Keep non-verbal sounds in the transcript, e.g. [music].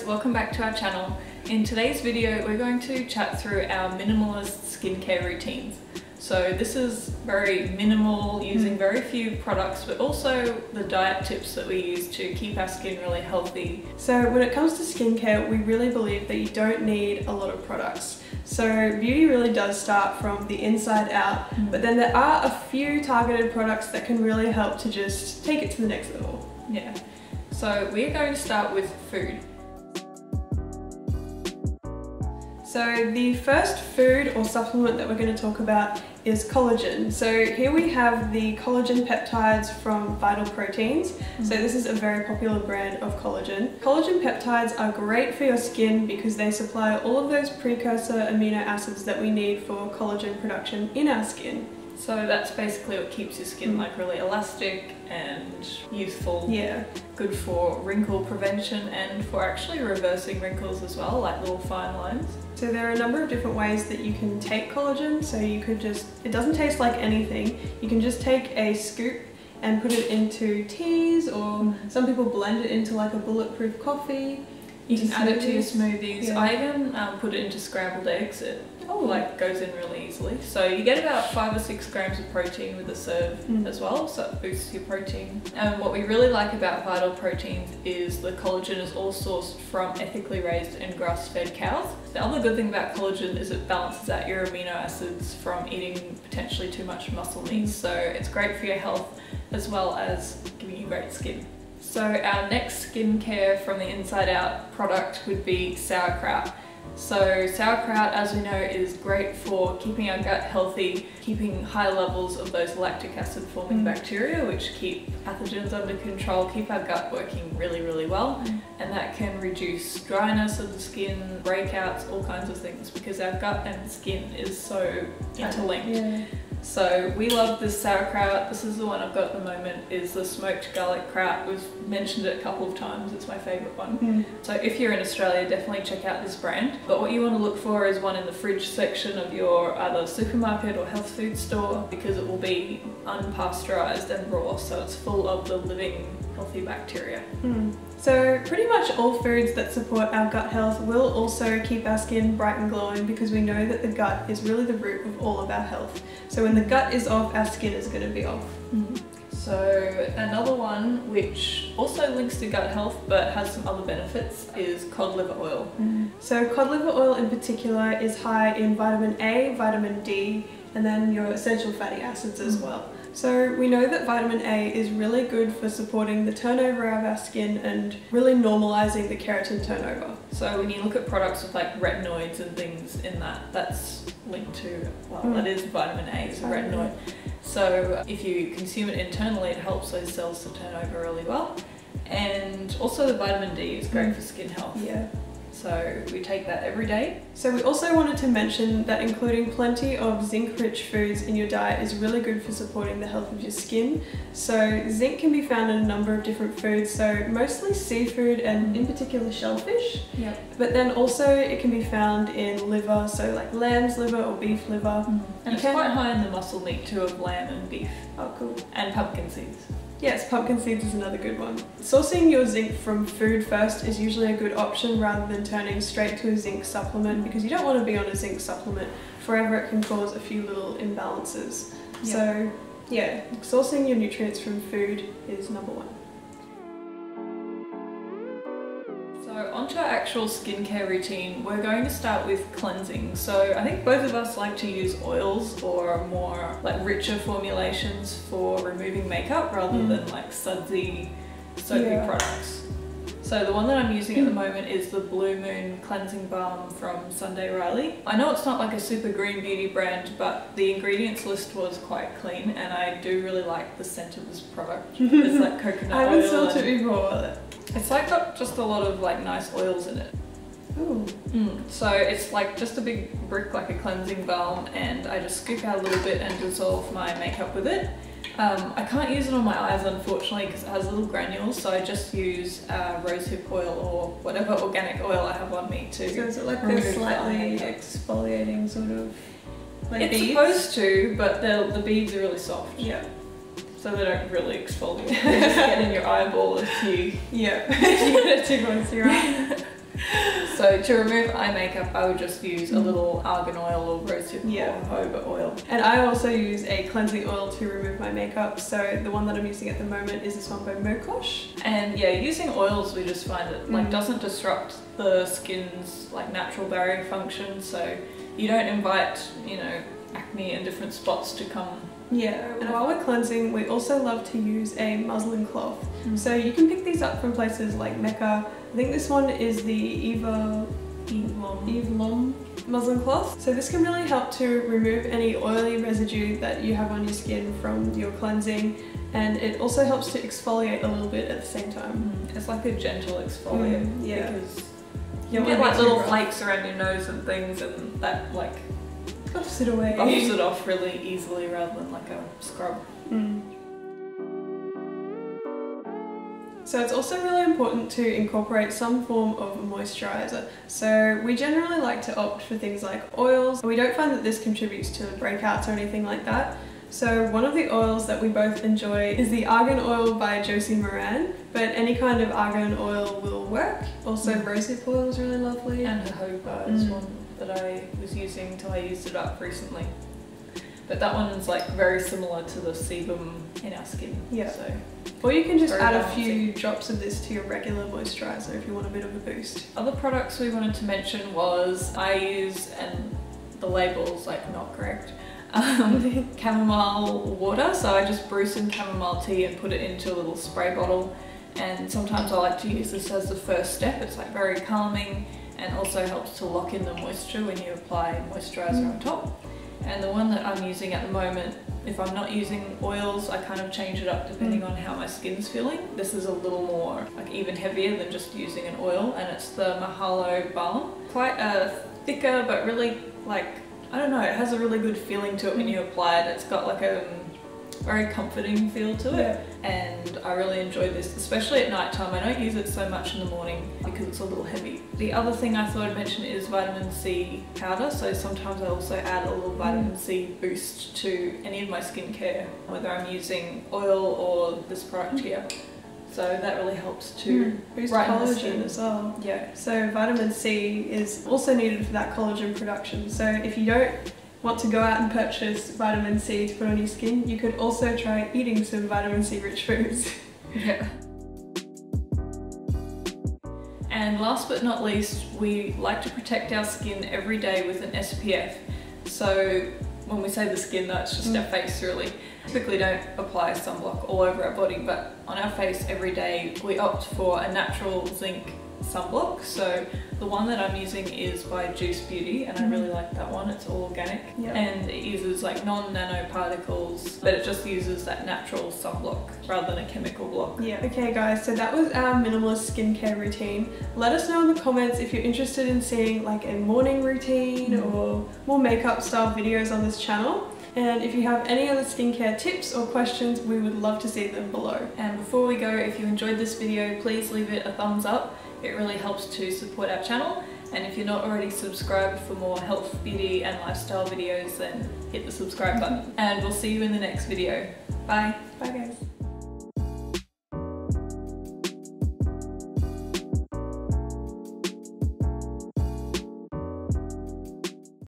guys, welcome back to our channel. In today's video we're going to chat through our minimalist skincare routines. So this is very minimal, using hmm. very few products, but also the diet tips that we use to keep our skin really healthy. So when it comes to skincare, we really believe that you don't need a lot of products. So beauty really does start from the inside out, hmm. but then there are a few targeted products that can really help to just take it to the next level. Yeah. So we're going to start with food. So the first food or supplement that we're going to talk about is collagen. So here we have the collagen peptides from Vital Proteins. Mm-hmm. So this is a very popular brand of collagen. Collagen peptides are great for your skin because they supply all of those precursor amino acids that we need for collagen production in our skin. So that's basically what keeps your skin mm-hmm. like really elastic and youthful. Yeah. Good for wrinkle prevention and for actually reversing wrinkles as well, like little fine lines. So there are a number of different ways that you can take collagen. So you could just, it doesn't taste like anything. You can just take a scoop and put it into teas or some people blend it into like a bulletproof coffee. You can add it to your smoothies. Yeah. I even um, put it into scrambled eggs. It Oh. like goes in really easily. So you get about five or six grams of protein with a serve Mm. as well. So it boosts your protein. And what we really like about Vital Proteins is the collagen is all sourced from ethically raised and grass-fed cows. The other good thing about collagen is it balances out your amino acids from eating potentially too much muscle meat. So it's great for your health as well as giving you great skin. So our next skincare from the inside out product would be sauerkraut. So sauerkraut, as we know, is great for keeping our gut healthy, keeping high levels of those lactic acid forming Mm. bacteria, which keep pathogens under control, keep our gut working really, really well. Mm. And that can reduce dryness of the skin, breakouts, all kinds of things, because our gut and skin is so interlinked. Yeah. So we love this sauerkraut. This is the one I've got at the moment. Is the smoked garlic kraut. We've mentioned it a couple of times. It's my favourite one. Mm. So if you're in Australia, definitely check out this brand. But what you want to look for is one in the fridge section of your either supermarket or health food store because it will be unpasteurized and raw, so it's full of the living healthy bacteria. Mm. So pretty much all foods that support our gut health will also keep our skin bright and glowing because we know that the gut is really the root of all of our health. So when the gut is off, our skin is going to be off. So another one which also links to gut health but has some other benefits is cod liver oil. So cod liver oil in particular is high in vitamin A, vitamin D, and then your essential fatty acids as Mm. well. So we know that vitamin A is really good for supporting the turnover of our skin and really normalizing the keratin turnover. So when you look at products with like retinoids and things in that, that's linked to, well, Mm. that is vitamin A, is a retinoid. So if you consume it internally, it helps those cells to turn over really well. And also the vitamin D is great Mm. for skin health. Yeah. So we take that every day. So we also wanted to mention that including plenty of zinc-rich foods in your diet is really good for supporting the health of your skin. So zinc can be found in a number of different foods, so mostly seafood and in particular shellfish. Yep. But then also it can be found in liver, so like lamb's liver or beef liver. Mm. And You it's can- quite high in the muscle meat too of lamb and beef Oh, cool. and pumpkin seeds. Yes, pumpkin seeds is another good one. Sourcing your zinc from food first is usually a good option rather than turning straight to a zinc supplement because you don't want to be on a zinc supplement forever. It can cause a few little imbalances. Yeah. So, yeah, sourcing your nutrients from food is number one. So our actual skincare routine, we're going to start with cleansing. So I think both of us like to use oils or more like richer formulations for removing makeup rather Mm. than like sudsy soapy Yeah. products. So the one that I'm using at the moment is the Blue Moon Cleansing Balm from Sunday Riley. I know it's not like a super green beauty brand, but the ingredients list was quite clean and I do really like the scent of this product. [laughs] It's like coconut I haven't smelled it before. it's like got just a lot of like nice oils in it. Ooh. Mm. So it's like just a big brick, like a cleansing balm, and I just scoop out a little bit and dissolve my makeup with it. Um, I can't use it on my eyes unfortunately because it has little granules, so I just use uh, rosehip oil or whatever organic oil I have on me to So is it like the slightly exfoliating sort of like It's beads? supposed to, but the, the beads are really soft, Yeah. so they don't really exfoliate. [laughs] They just get in your eyeball if you Yeah. [laughs] you get it too close to your eye. [laughs] so to remove eye makeup, I would just use a little argan oil or rosehip Yeah. or jojoba oil. And I also use a cleansing oil to remove my makeup. So the one that I'm using at the moment is this one by Mokosh. And yeah, using oils, we just find it like Mm. doesn't disrupt the skin's like natural barrier function. So you don't invite, you know, acne and different spots to come. Yeah, and while we're cleansing, we also love to use a muslin cloth. Mm. So you can pick these up from places like Mecca. I think this one is the Eva Long. Eve Lom muslin cloth. So this can really help to remove any oily residue that you have on your skin from your cleansing and it also helps to exfoliate a little bit at the same time. Mm, It's like a gentle exfoliant Mm, yeah. because You you get like little rough. flakes around your nose and things, and that like Buffs it away. buffs it off really easily rather than like a scrub. Mm. So it's also really important to incorporate some form of moisturizer. So we generally like to opt for things like oils. We don't find that this contributes to breakouts or anything like that. So one of the oils that we both enjoy is the argan oil by Josie Maran, but any kind of argan oil will work. Also Mm. rosehip oil is really lovely. And jojoba is Mm. one that I was using till I used it up recently. But that one's like very similar to the sebum in our skin. Yeah. So Or you can just add a few drops of this to your regular moisturizer if you want a bit of a boost. other products we wanted to mention was I use and the label's like not correct. [laughs] Um, chamomile water, so I just brew some chamomile tea and put it into a little spray bottle. And sometimes I like to use this as the first step. It's like very calming and also helps to lock in the moisture when you apply moisturizer on top. And the one that I'm using at the moment, if I'm not using oils, I kind of change it up depending mm. on how my skin's feeling. This is a little more, like even heavier than just using an oil, and it's the Mahalo Balm. Quite a thicker, but really like, I don't know, it has a really good feeling to it when you mm. apply it. It's got like a very comforting feel to it and I really enjoy this, especially at night time. I don't use it so much in the morning because it's a little heavy. The other thing I thought I'd mention is vitamin C powder, so sometimes I also add a little vitamin C boost to any of my skincare, whether I'm using oil or this product here. So that really helps to, Mm, boost collagen as well. yeah, So vitamin C is also needed for that collagen production. So if you don't want to go out and purchase vitamin C to put on your skin, you could also try eating some vitamin C rich foods. Yeah. And last but not least, we like to protect our skin every day with an SPF. So when we say the skin, that's just our mm. face really. Typically don't apply sunblock all over our body, but on our face every day, we opt for a natural zinc sunblock. So the one that I'm using is by Juice Beauty, and I really like that one. It's all organic, Yep. and it uses like non-nanoparticles, but it just uses that natural sunblock rather than a chemical block. Yeah. Okay guys, so that was our minimalist skincare routine. Let us know in the comments if you're interested in seeing like a morning routine Mm. or more makeup style videos on this channel. And if you have any other skincare tips or questions, we would love to see them below. And before we go, if you enjoyed this video, please leave it a thumbs up. It really helps to support our channel. And if you're not already subscribed for more health, beauty and lifestyle videos, then hit the subscribe button. And we'll see you in the next video. Bye. Bye guys.